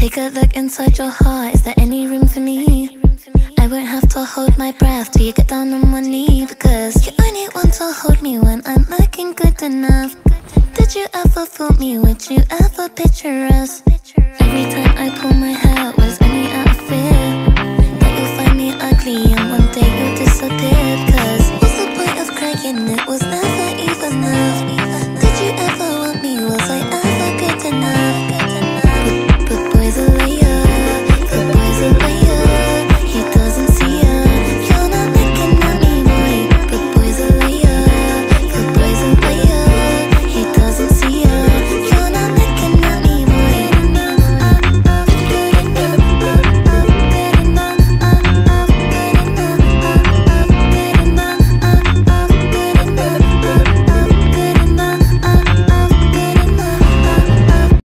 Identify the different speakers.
Speaker 1: Take a look inside your heart, is there any room for me? I won't have to hold my breath till you get down on one knee Because you only want to hold me when I'm looking good enough Did you ever fool me? Would you ever picture us? Every time I pull my hair was only out of fear That you'll find me ugly and one day you'll disappear Cause what's the point of crying? It was never even enough